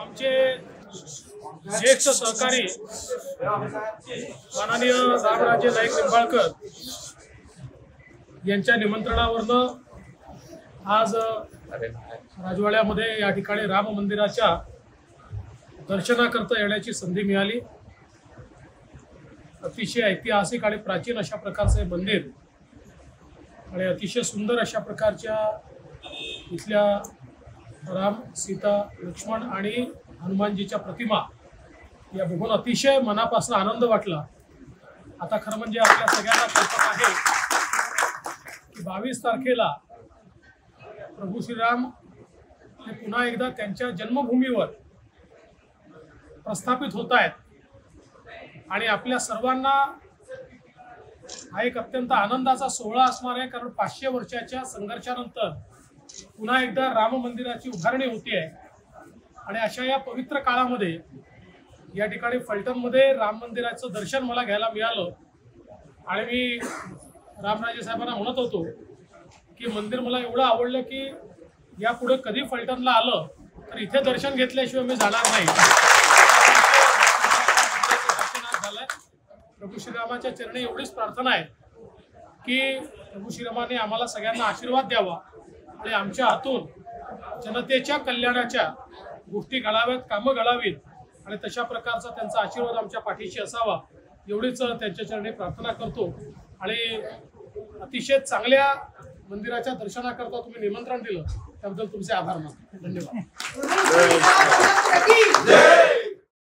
आमचे ज्येष्ठ सहकारी माननीय रामराजे नाईक निंबाळकर यांच्या निमंत्रणावरनं आज राजवाड्यामध्ये या ठिकाणी राम मंदिराच्या दर्शनाकरता येण्याची संधी मिळाली. अतिशय ऐतिहासिक आणि प्राचीन अशा प्रकारचं मंदिर आणि अतिशय सुंदर अशा प्रकारच्या इथल्या राम सीता लक्ष्मण आणि हनुमानजीच्या प्रतिमा या बघून अतिशय मनापासून आनंद वाटला. आता खरं म्हणजे आपल्या सगळ्यांना कल्पना आहे की बावीस तारखेला प्रभू श्रीराम हे पुन्हा एकदा त्यांच्या जन्मभूमीवर प्रस्थापित होत आहेत. आणि आपल्या सर्वांना हा एक अत्यंत आनंदाचा सोहळा असणार आहे कारण पाचशे वर्षाच्या संघर्षानंतर पुन्हा एकदा राम मंदिराची उभारणी होती आहे आणि अशा या पवित्र काळामध्ये या ठिकाणी फलटणमध्ये राम मंदिराचं दर्शन मला घ्यायला मिळालं. आणि मी रामराजे साहेबांना म्हणत होतो की मंदिर मला एवढं आवडलं की यापुढे कधी फलटणला आलं तर इथे दर्शन घेतल्याशिवाय मी जाणार नाही. झालंय प्रभू श्रीरामाच्या चरणी एवढीच प्रार्थना आहे की प्रभू श्रीरामाने आम्हाला सगळ्यांना आशीर्वाद द्यावा. आणि आमच्या हातून जनतेच्या कल्याणाच्या गोष्टी घडाव्यात कामं घडावीत आणि तशा प्रकारचा त्यांचा आशीर्वाद आमच्या पाठीशी असावा एवढीच त्यांच्या चरणी प्रार्थना करतो. आणि अतिशय चांगल्या मंदिराच्या दर्शनाकरता तुम्ही निमंत्रण दिलं त्याबद्दल तुमचे आभार मानतो. धन्यवाद.